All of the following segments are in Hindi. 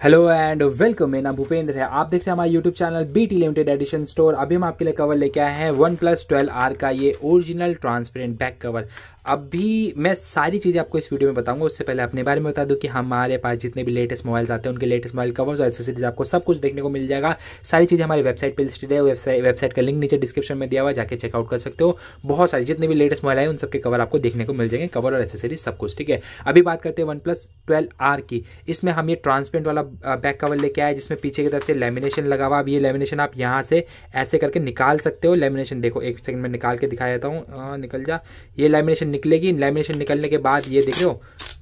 हेलो एंड वेलकम मेरा नाम भूपेंद्र है। आप देख रहे हैं हमारा YouTube channel B T limited edition store अभी हम आपके लिए कवर लेके आए हैं वन प्लस ट्वेल्व आर का ये ओरिजिनल ट्रांसपेरेंट बैक कवर अभी मैं सारी चीज़ें आपको इस वीडियो में बताऊँगा। उससे पहले अपने बारे में बता दूँ कि हमारे पास जितने भी लेटेस्ट मोबाइल्स आते हैं, उनके लेटेस्ट मोबाइल कवर्स और एक्सेसरीज आपको सब कुछ देखने को मिल जाएगा। सारी चीज़ें हमारी वेबसाइट पर लिस्टेड है। वेबसाइट वेबसाइट का लिंक नीचे डिस्क्रिप्शन में दिया हुआ जाके चेकआउट कर सकते हो। बहुत सारी जितने भी लेटेस्ट मोबाइल आए, उन सबके कवर आपको देखने को मिल जाएँगे। कवर और एक्सेसरीज सब कुछ, ठीक है? अभी बात करते हैं वन प्लस आर की। इसमें हम ये ट्रांसपेरेंट वाला बैक कवर लेके आए जिसमें पीछे की तरफ़ से लेमिनेशन लगा हुआ अब ये लेमिनेशन आप यहाँ से ऐसे करके निकाल सकते हो। लेमिनेशन देखो, एक सेकंड में निकाल के दिखा देता हूँ। निकल जा। ये लेमिनेशन निकलेगी। लेमिनेशन निकलने के बाद ये देख रहे हो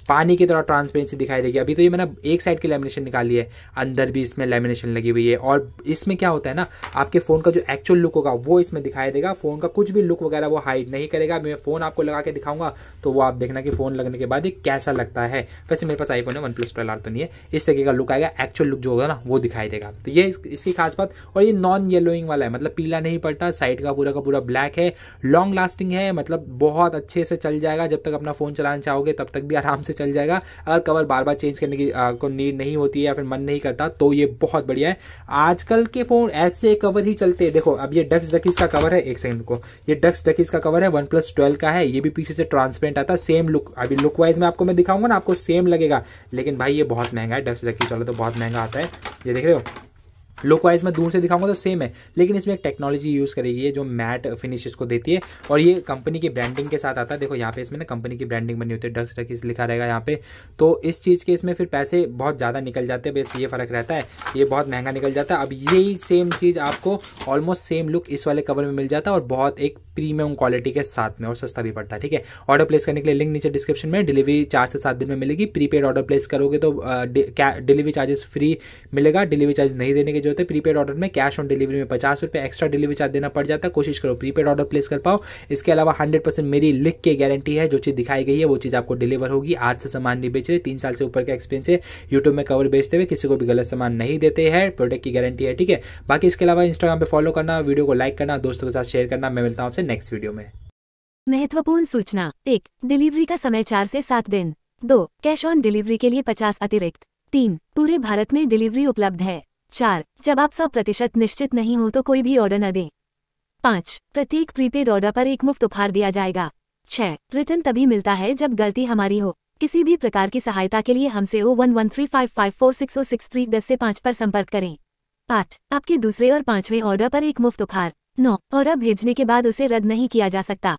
पानी की तरह ट्रांसपेरेंसी दिखाई देगी। अभी तो ये मैंने एक साइड की लेमिनेशन निकाली है, अंदर भी इसमें लेमिनेशन लगी हुई है और इसमें क्या होता है ना, आपके फ़ोन का जो एक्चुअल लुक होगा, वो इसमें दिखाई देगा। फ़ोन का कुछ भी लुक वगैरह वो हाइड नहीं करेगा। मैं फ़ोन आपको लगा के दिखाऊँगा तो वो आप देखना कि फ़ोन लगने के बाद ये कैसा लगता है। वैसे मेरे पास आईफोन है वन प्लस ट्वेल्व तो नहीं है। इस तरीके का लुक आएगा एक्चुअल लुक जो होगा ना, वो दिखाई देगा। तो ये इसकी खास बात, और ये नॉन येलोइंग वाला है मतलब पीला नहीं पड़ता साइड का पूरा का पूरा ब्लैक है लॉन्ग लास्टिंग है मतलब बहुत अच्छे से चल जाएगा जब तक अपना फ़ोन चलाना चाहोगे, तब तक भी आराम से चल जाएगा। अगर कवर बार बार चेंज करने की आ, को नीड नहीं होती है या फिर मन नहीं करता तो ये बहुत बढ़िया है। आजकल के फ़ोन ऐसे कवर ही चलते हैं। देखो अब ये डक्स डकीज का कवर है एक सेकंड को ये डक्स डकीज का कवर है वन प्लस ट्वेल्व का है ये भी पीछे से ट्रांसपेरेंट आता है सेम लुक अभी लुक वाइज में आपको मैं दिखाऊँगा ना आपको सेम लगेगा। लेकिन भाई ये बहुत महँगा है डक्स डकीज वाला तो बहुत महँगा आता है। ये देख रहे हो? लुक वाइज मैं दूर से दिखाऊँगा तो सेम है, लेकिन इसमें एक टेक्नोलॉजी यूज़ करेगी है जो मैट फिनिश इसको देती है। और ये कंपनी की ब्रांडिंग के साथ आता है। देखो यहाँ पे इसमें ना कंपनी की ब्रांडिंग बनी होती है डक्स डकिस लिखा रहेगा यहाँ पे। तो इस चीज़ के इसमें फिर पैसे बहुत ज़्यादा निकल जाते हैं, बस ये फ़र्क रहता है। ये बहुत महँगा निकल जाता है। अब यही सेम चीज़ आपको ऑलमोस्ट सेम लुक इस वाले कवर में मिल जाता है और बहुत एक प्रीमियम क्वालिटी के साथ में और सस्ता भी पड़ता है, ठीक है? ऑर्डर प्लेस करने के लिए लिंक नीचे डिस्क्रिप्शन में डिलीवरी चार से सात दिन में मिलेगी। प्रीपेड ऑर्डर प्लेस करोगे तो डिलीवरी चार्जेस फ्री मिलेगा। डिलीवरी चार्ज नहीं देने की ज़रूरत है प्रीपेड ऑर्डर में कैश ऑन डिलीवरी में पचास रुपये एक्स्ट्रा डिलीवरी चार्ज देना पड़ जाता है। कोशिश करो प्रीपेड ऑर्डर प्लेस कर पाओ। इसके अलावा हंड्रेड परसेंट मेरी लिख के गारंटी है, जो चीज़ दिखाई गई है, वो चीज़ आपको डिलीवर होगी। आज से सामान नहीं बेच रहे, तीन साल से ऊपर का एक्सपीरियंस है। यूट्यूब में कवर बेचते हुए किसी को भी गलत सामान नहीं देते हैं। प्रोडक्ट की गारंटी है, ठीक है? बाकी इसके अलावा इंस्टाग्राम पे फॉलो करना वीडियो को लाइक करना, दोस्तों के साथ शेयर करना। मैं मिलता हूँ आपसे नेक्स्ट वीडियो में। महत्वपूर्ण सूचना। एक डिलीवरी का समय चार से सात दिन। दो कैश ऑन डिलीवरी के लिए पचास अतिरिक्त। तीन, पूरे भारत में डिलीवरी उपलब्ध है। चार, जब आप सौ प्रतिशत निश्चित नहीं हो तो कोई भी ऑर्डर न दें। पाँच, प्रत्येक प्रीपेड ऑर्डर पर एक मुफ़्त उपहार दिया जाएगा। छह रिटर्न तभी मिलता है जब गलती हमारी हो। किसी भी प्रकार की सहायता के लिए हमसे O one one three five five four six O six three दस से पाँच पर संपर्क करें। आठ आपके दूसरे और पाँचवें ऑर्डर पर एक मुफ़्त उपहार। नौ ऑर्डर भेजने के बाद उसे रद्द नहीं किया जा सकता।